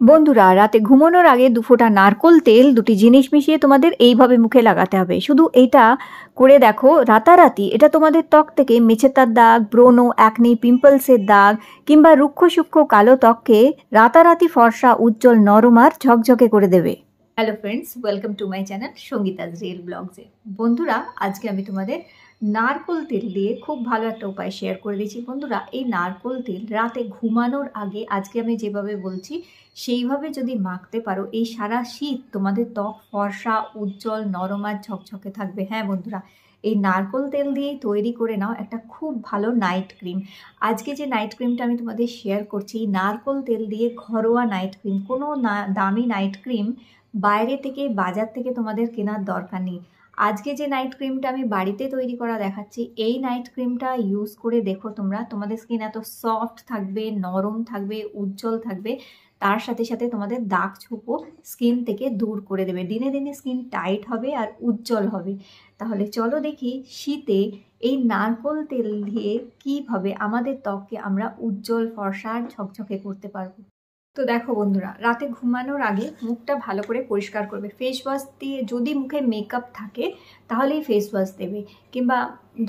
বন্ধুরা, রাতে ঘুমানোর আগে দু ফোঁটা নারকোল তেল, দুটি জিনিস মিশিয়ে তোমাদের এইভাবে মুখে লাগাতে হবে। শুধু এটা করে দেখো, রাতারাতি এটা তোমাদের ত্বক থেকে মেছেতার দাগ, ব্রণ অ্যাকনি পিম্পলসের দাগ কিংবা রুক্ষ সূক্ষ্ম কালো ত্বককে রাতারাতি ফর্সা, উজ্জ্বল, নরম আর ঝকঝকে করে দেবে। Hello friends welcome to my channel Sangeeta's real ব্লগসে বন্ধুরা, আজকে আমি তোমাদের নারকোল তেল দিয়ে খুব ভালো একটা উপায় শেয়ার করে দিচ্ছি বন্ধুরা, এই নারকোল তেল রাতে ঘুমানোর আগে আজকে আমি যেভাবে বলছি, সেইভাবে যদি মাখতে পারো, এই সারা শীত তোমাদের ত্বক ফর্সা, উজ্জ্বল, নরম আর ঝকঝকে থাকবে। হ্যাঁ বন্ধুরা, এই নারকোল তেল দিয়েই তৈরি করে নাও একটা খুব ভালো নাইট ক্রিম আজকে যে নাইট ক্রিমটা আমি তোমাদের শেয়ার করছি, এই নারকোল তেল দিয়ে ঘরোয়া নাইট ক্রিম কোনো দামি নাইট ক্রিম বাইরে থেকে, বাজার থেকে তোমাদের কেনার দরকার নেই। আজকে যে নাইট ক্রিমটা আমি বাড়িতে তৈরি করা দেখাচ্ছি, এই নাইট ক্রিমটা ইউজ করে দেখো তোমরা। তোমাদের স্কিন এত সফট থাকবে, নরম থাকবে, উজ্জ্বল থাকবে। তার সাথে সাথে তোমাদের দাগ ছোপও স্কিন থেকে দূর করে দেবে। দিনে দিনে স্কিন টাইট হবে আর উজ্জ্বল হবে। তাহলে চলো দেখি শীতে এই নারকোল তেল দিয়ে কীভাবে আমাদের ত্বককে আমরা উজ্জ্বল ফর্সা ঝকঝকে করতে পারব। তো দেখো বন্ধুরা, রাতে ঘুমানোর আগে মুখটা ভালো করে পরিষ্কার করবে। ফেস ওয়াশ দিয়ে যদি মুখে মেকআপ থাকে, তাহলেই ফেস ওয়াশ দেবে। কিংবা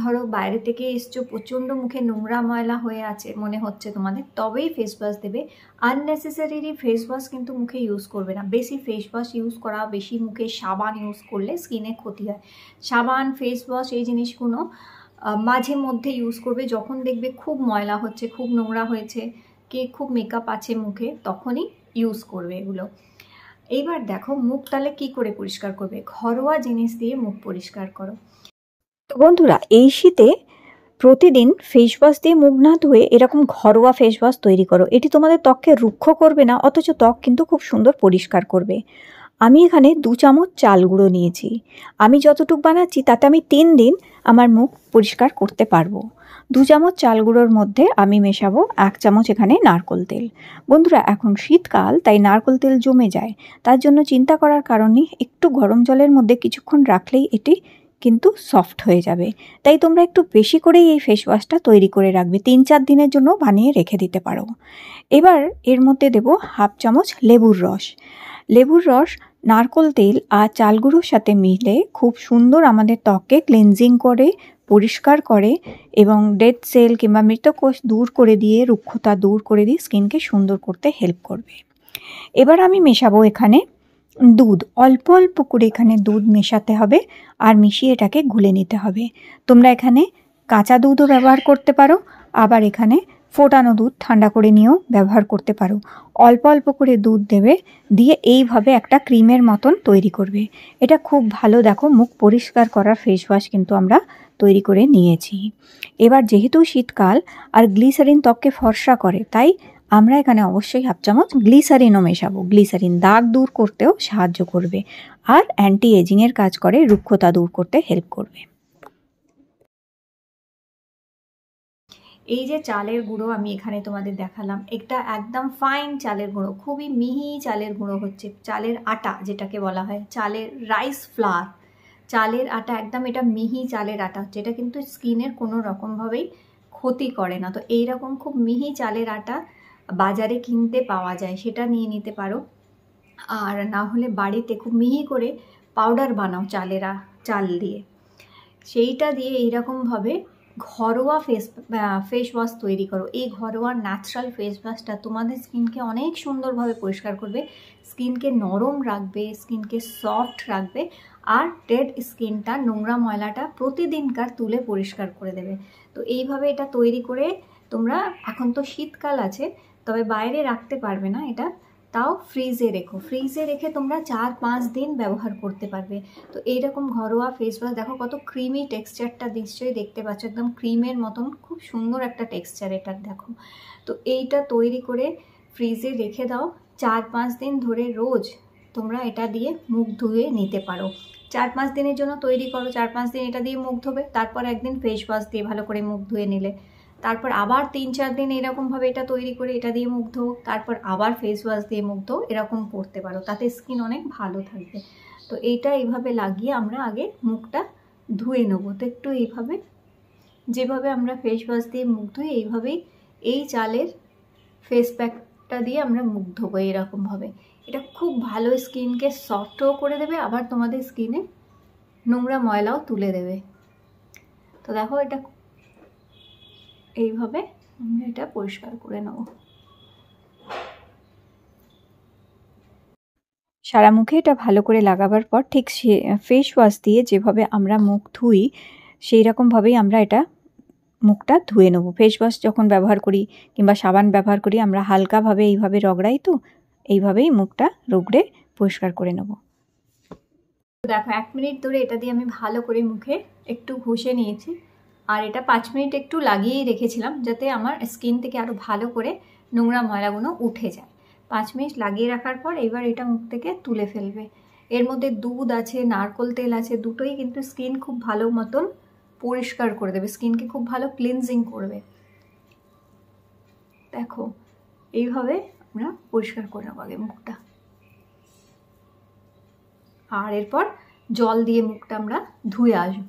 ধরো বাইরে থেকে এসছো, প্রচণ্ড মুখে নোংরা ময়লা হয়ে আছে মনে হচ্ছে তোমাদের, তবেই ফেস ওয়াশ দেবে। আননেসেসারি ফেস ওয়াশ কিন্তু মুখে ইউজ করবে না। বেশি ফেস ওয়াশ ইউজ করা, বেশি মুখে সাবান ইউজ করলে স্কিনে ক্ষতি হয়। সাবান ফেস ওয়াশ এই জিনিসগুলো মাঝে মধ্যে ইউজ করবে যখন দেখবে খুব ময়লা হচ্ছে, খুব নোংরা হয়েছে। কে খুব মেকআপ আছে মুখে, তখনই ইউজ করবে এগুলো। এইবার দেখো মুখ তাহলে কী করে পরিষ্কার করবে? ঘরোয়া জিনিস দিয়ে মুখ পরিষ্কার করো। তো বন্ধুরা, এই শীতে প্রতিদিন ফেস ওয়াশ দিয়ে মুখ না ধুয়ে এরকম ঘরোয়া ফেস ওয়াশ তৈরি করো। এটি তোমাদের ত্বককে রুক্ষ করবে না, অথচ ত্বক কিন্তু খুব সুন্দর পরিষ্কার করবে। আমি এখানে দু চামচ চাল গুঁড়ো নিয়েছি। আমি যতটুকু বানাচ্ছি তাতে আমি তিন দিন আমার মুখ পরিষ্কার করতে পারব। দু চামচ চাল গুঁড়োর মধ্যে আমি মেশাবো এক চামচ এখানে নারকোল তেল। বন্ধুরা, এখন শীতকাল, তাই নারকোল তেল জমে যায়। তার জন্য চিন্তা করার কারণে একটু গরম জলের মধ্যে কিছুক্ষণ রাখলেই এটি কিন্তু সফট হয়ে যাবে। তাই তোমরা একটু বেশি করেই এই ফেস ওয়াশটা তৈরি করে রাখবে, তিন চার দিনের জন্য বানিয়ে রেখে দিতে পারো। এবার এর মধ্যে দেব হাফ চামচ লেবুর রস। লেবুর রস, নারকোল তেল আর চালগুঁড়োর সাথে মিলে খুব সুন্দর আমাদের ত্বককে ক্লিনজিং করে পরিষ্কার করে এবং ডেড সেল কিংবা মৃতকোষ দূর করে দিয়ে, রুক্ষতা দূর করে দিয়ে স্কিনকে সুন্দর করতে হেল্প করবে। এবার আমি মেশাবো এখানে দুধ। অল্প অল্প করে এখানে দুধ মেশাতে হবে আর মিশিয়ে এটাকে গুলে নিতে হবে। তোমরা এখানে কাঁচা দুধও ব্যবহার করতে পারো, আবার এখানে ফোটানো দুধ ঠান্ডা করে নিয়েও ব্যবহার করতে পারো। অল্প অল্প করে দুধ দেবে, দিয়ে এইভাবে একটা ক্রিমের মতন তৈরি করবে। এটা খুব ভালো, দেখো, মুখ পরিষ্কার করার ফেস ওয়াশ কিন্তু আমরা তৈরি করে নিয়েছি। এবার যেহেতু শীতকাল আর গ্লিসারিন ত্বককে ফর্সা করে, তাই আমরা এখানে অবশ্যই হাফ চামচ গ্লিসারিনও মেশাবো। গ্লিসারিন দাগ দূর করতেও সাহায্য করবে আর অ্যান্টি এজিংয়ের কাজ করে রুক্ষতা দূর করতে হেল্প করবে। এই যে চালের গুঁড়ো আমি এখানে তোমাদের দেখালাম, একটা একদম ফাইন চালের গুঁড়ো, খুবই মিহি চালের গুঁড়ো হচ্ছে, চালের আটা যেটাকে বলা হয়, চালের রাইস ফ্লাওয়ার। চালের আটা, একদম এটা মিহি চালের আটা হচ্ছে। এটা কিন্তু স্কিনের কোনো রকমভাবেই ক্ষতি করে না। তো এই রকম খুব মিহি চালের আটা বাজারে কিনতে পাওয়া যায়, সেটা নিয়ে নিতে পারো। আর না হলে বাড়িতে খুব মিহি করে পাউডার বানাও চালেরা চাল দিয়ে। সেইটা দিয়ে এইরকমভাবে ঘরোয়া ফেস ফেস ওয়াশ তৈরি করো। এই ঘরোয়া ন্যাচারাল ফেস ওয়াশটা তোমাদের স্কিনকে অনেক সুন্দরভাবে পরিষ্কার করবে। স্কিনকে নরম রাখবে, স্কিনকে সফট রাখবে। আর ডেড স্কিনটা নোংরা ময়লাটা প্রতিদিনকার তুলে পরিষ্কার করে দেবে। তো এইভাবে এটা তৈরি করে তোমরা, এখন তো শীতকাল আছে, তবে বাইরে রাখতে পারবে না এটা। তাও ফ্রিজে রেখো। ফ্রিজে রেখে তোমরা চার পাঁচ দিন ব্যবহার করতে পারবে। তো এইরকম ঘরোয়া ফেস ওয়াশ দেখো কত ক্রিমি টেক্সচারটা নিশ্চয়ই দেখতে পাচ্ছ, একদম ক্রিমের মতন, খুব সুন্দর একটা টেক্সচার এটার দেখো। তো এইটা তৈরি করে ফ্রিজে রেখে দাও। চার পাঁচ দিন ধরে রোজ তোমরা এটা দিয়ে মুখ ধুয়ে নিতে পারো। চার পাঁচ দিনের জন্য তৈরি করো, চার পাঁচ দিন এটা দিয়ে মুখ ধোবে, তারপর একদিন ফেস ওয়াশ দিয়ে ভালো করে মুখ ধুয়ে নিলে। তারপর আবার তিন চার দিন এরকমভাবে এটা তৈরি করে এটা দিয়ে মুখ ধো তারপর আবার ফেস ওয়াশ দিয়ে মুখ ধো এরকম করতে পারো, তাতে স্কিন অনেক ভালো থাকবে। তো এইটা এইভাবে লাগিয়ে আমরা আগে মুখটা ধুয়ে নেব। তো একটু এইভাবে, যেভাবে আমরা ফেস ওয়াশ দিয়ে মুখ ধুই, এইভাবেই এই চালের ফেস প্যাকটা দিয়ে আমরা মুখ ধোবো এরকমভাবে। এটা খুব ভালো স্কিনকে সফটও করে দেবে, আবার তোমাদের স্কিনে নোংরা ময়লাও তুলে দেবে। তো দেখো এটা এইভাবে আমরা এটা পরিষ্কার করে নেব। সারা মুখে এটা ভালো করে লাগাবার পর ঠিক সে ফেস ওয়াশ দিয়ে যেভাবে আমরা মুখ ধুই, সেই রকমভাবেই আমরা এটা মুখটা ধুয়ে নেব। ফেস ওয়াশ যখন ব্যবহার করি কিংবা সাবান ব্যবহার করি, আমরা হালকাভাবে এইভাবে রগড়াই তো এইভাবেই মুখটা রগড়ে পরিষ্কার করে নেব। দেখো, এক মিনিট ধরে এটা দিয়ে আমি ভালো করে মুখে একটু ঘষে নিয়েছি। আর এটা পাঁচ মিনিট একটু লাগিয়েই রেখেছিলাম যাতে আমার স্কিন থেকে আরও ভালো করে নোংরা ময়লাগুলো উঠে যায়। পাঁচ মিনিট লাগিয়ে রাখার পর এবার এটা মুখ থেকে তুলে ফেলবে। এর মধ্যে দুধ আছে, নারকোল তেল আছে, দুটোই কিন্তু স্কিন খুব ভালো মতন পরিষ্কার করে দেবে। স্কিনকে খুব ভালো ক্লিনজিং করবে। দেখো, এইভাবে আমরা পরিষ্কার করে নেব আগে মুখটা। আর এরপর জল দিয়ে মুখটা আমরা ধুয়ে আসব।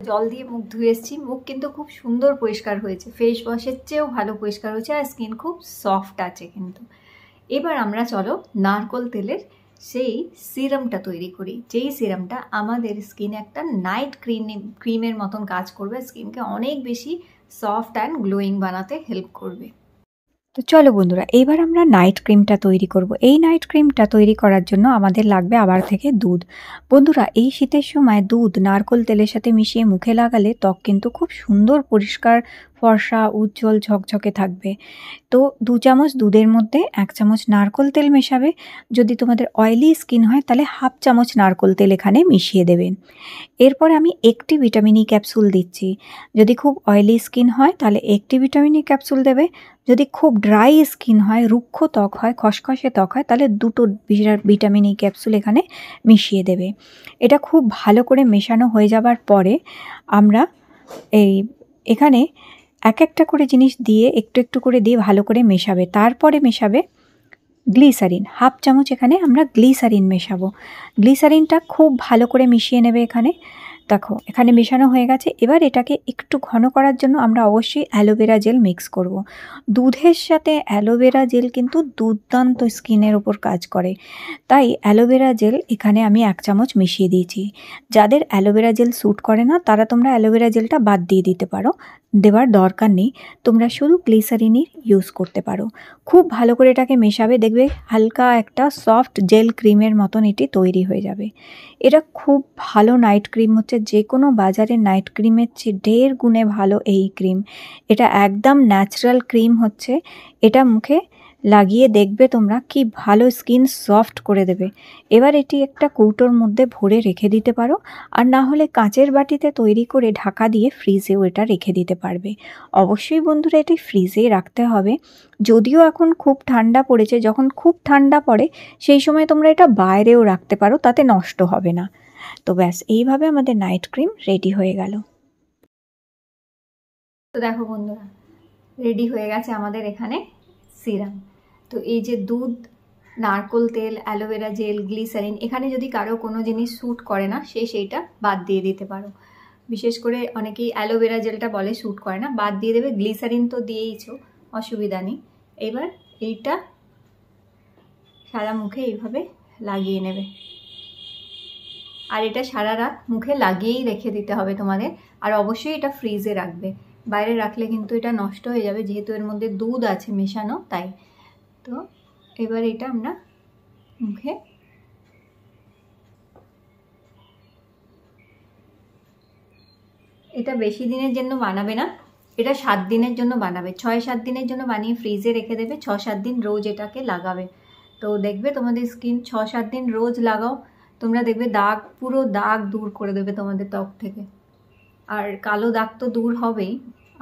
জল দিয়ে মুখ ধুয়ে এসেছি, মুখ কিন্তু খুব সুন্দর পরিষ্কার হয়েছে। ফেস ওয়াশের চেয়েও ভালো পরিষ্কার হয়েছে আর স্কিন খুব সফট আছে কিন্তু। এবার আমরা চলো নারকল তেলের সেই সিরামটা তৈরি করি। যেই সিরামটা আমাদের স্কিনে একটা নাইট ক্রিম ক্রিমের মতন কাজ করবে। স্কিনকে অনেক বেশি সফট অ্যান্ড গ্লোয়িং বানাতে হেল্প করবে। তো চলো বন্ধুরা, এবার আমরা নাইট ক্রিমটা তৈরি করব। এই নাইট ক্রিমটা তৈরি করার জন্য আমাদের লাগবে আবার থেকে দুধ। বন্ধুরা, এই শীতের সময় দুধ নারকোল তেলের সাথে মিশিয়ে মুখে লাগালে ত্বক কিন্তু খুব সুন্দর, পরিষ্কার, ফর্সা, উজ্জ্বল, ঝকঝকে থাকবে। তো দু চামচ দুধের মধ্যে এক চামচ নারকোল তেল মেশাবে। যদি তোমাদের অয়েলি স্কিন হয়, তাহলে হাফ চামচ নারকোল তেল এখানে মিশিয়ে দেবেন এরপর আমি একটি ভিটামিনি ক্যাপসুল দিচ্ছি। যদি খুব অয়েলি স্কিন হয়, তাহলে একটি ভিটামিনি ক্যাপসুল দেবে। যদি খুব ড্রাই স্কিন হয়, রুক্ষ ত্বক হয়, খসখসে ত্বক হয়, তাহলে দুটো ভিটামিন ই ক্যাপসুল এখানে মিশিয়ে দেবে। এটা খুব ভালো করে মেশানো হয়ে যাবার পরে আমরা এই এখানে এক একটা করে জিনিস দিয়ে একটু একটু করে দিয়ে ভালো করে মেশাবে। তারপরে মেশাবে গ্লিসারিন হাফ চামচ এখানে আমরা গ্লিসারিন মেশাবো। গ্লিসারিনটা খুব ভালো করে মিশিয়ে নেবে এখানে। দেখো, এখানে মেশানো হয়ে গেছে। এবার এটাকে একটু ঘন করার জন্য আমরা অবশ্যই অ্যালোভেরা জেল মিক্স করব। দুধের সাথে অ্যালোভেরা জেল কিন্তু দুর্দান্ত স্কিনের ওপর কাজ করে। তাই অ্যালোভেরা জেল এখানে আমি এক চামচ মিশিয়ে দিয়েছি। যাদের অ্যালোভেরা জেল স্যুট করে না, তারা তোমরা অ্যালোভেরা জেলটা বাদ দিয়ে দিতে পারো। দেওয়ার দরকার নেই। তোমরা শুধু গ্লিসারিনই ইউজ করতে পারো। খুব ভালো করে এটাকে মেশাবে, দেখবে হালকা একটা সফট জেল ক্রিমের মতন এটি তৈরি হয়ে যাবে। এটা খুব ভালো নাইট ক্রিম হচ্ছে যে কোনো বাজারে নাইট ক্রিমের চেয়ে ঢের গুণে ভালো এই ক্রিম এটা একদম ন্যাচারাল ক্রিম হচ্ছে। এটা মুখে লাগিয়ে দেখবে তোমরা কি ভালো স্কিন সফট করে দেবে। এবার এটি একটা কৌটোর মধ্যে ভরে রেখে দিতে পারো। আর না হলে কাঁচের বাটিতে তৈরি করে ঢাকা দিয়ে ফ্রিজেও এটা রেখে দিতে পারবে। অবশ্যই বন্ধুরা এটি ফ্রিজে রাখতে হবে। যদিও এখন খুব ঠান্ডা পড়েছে, যখন খুব ঠান্ডা পড়ে, সেই সময় তোমরা এটা বাইরেও রাখতে পারো, তাতে নষ্ট হবে না। তো ব্যাস, এইভাবে আমাদের নাইট ক্রিম রেডি হয়ে গেল। তো দেখো বন্ধুরা রেডি হয়ে গেছে আমাদের এখানে সিরাম তো এই যে দুধ, নারকোল তেল অ্যালোভেরা জেল গ্লিসারিন এখানে যদি কারও কোনো জিনিস স্যুট করে না, সে সেইটা বাদ দিয়ে দিতে পারো। বিশেষ করে অনেকেই অ্যালোভেরা জেলটা বলে স্যুট করে না, বাদ দিয়ে দেবে গ্লিসারিন তো দিয়েইছো, অসুবিধা নেই। এবার এইটা সারা মুখে এইভাবে লাগিয়ে নেবে। আর এটা সারা রাত মুখে লাগিয়েই রেখে দিতে হবে তোমাদের। আর অবশ্যই এটা ফ্রিজে রাখবে। বাইরে রাখলে কিন্তু এটা নষ্ট হয়ে যাবে, যেহেতু এর মধ্যে দুধ আছে মেশানো, তাই। তো এবার এটা আমরা মুখে এটা বেশি দিনের জন্য বানাবে না। এটা সাত দিনের জন্য বানাবে। ছয়, সাত দিনের জন্য বানিয়ে ফ্রিজে রেখে দেবে। ছ, সাত দিন রোজ এটাকে লাগাবে। তো দেখবে তোমাদের স্কিন ছ, সাত দিন রোজ লাগাও। তোমরা দেখবে দাগ, পুরো দাগ দূর করে দেবে তোমাদের ত্বক থেকে। আর কালো দাগ তো দূর হবেই,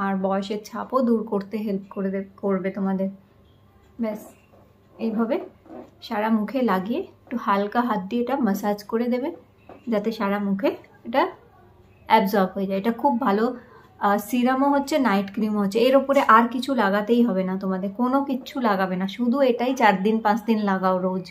আর বয়সের ছাপও দূর করতে হেল্প করে করবে তোমাদের। ব্যাস, এইভাবে সারা মুখে লাগিয়ে একটু হালকা হাত দিয়ে এটা মাসাজ করে দেবে, যাতে সারা মুখে এটা অ্যাবজর্ব হয়ে যায়। এটা খুব ভালো সিরামও হচ্ছে নাইট ক্রিমও হচ্ছে। এর ওপরে আর কিছু লাগাতেই হবে না তোমাদের, কোনো কিচ্ছু লাগাবে না। শুধু এটাই চার দিন, পাঁচ দিন লাগাও রোজ।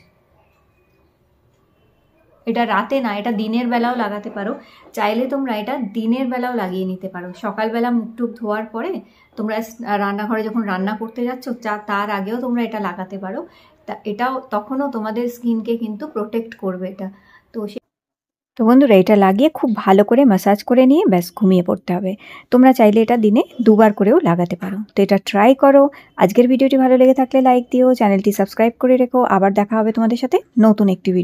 এটা রাতে না, এটা দিনের বেলাও লাগাতে পারো। চাইলে তোমরা এটা দিনের বেলাও লাগিয়ে নিতে পারো। সকালবেলা মুখ টুক ধোয়ার পরে তোমরা রান্নাঘরে যখন রান্না করতে যাচ্ছ, চা, তার আগেও তোমরা এটা লাগাতে পারো। তা এটাও তখনও তোমাদের স্কিনকে কিন্তু প্রোটেক্ট করবে এটা। তো সে তো বন্ধুরা, এটা লাগিয়ে খুব ভালো করে ম্যাসাজ করে নিয়ে ব্যাস ঘুমিয়ে পড়তে হবে। তোমরা চাইলে এটা দিনে দুবার করেও লাগাতে পারো। তো এটা ট্রাই করো। আজকের ভিডিওটি ভালো লেগে থাকলে লাইক দিও, চ্যানেলটি সাবস্ক্রাইব করে রেখো। আবার দেখা হবে তোমাদের সাথে নতুন একটি ভিডিও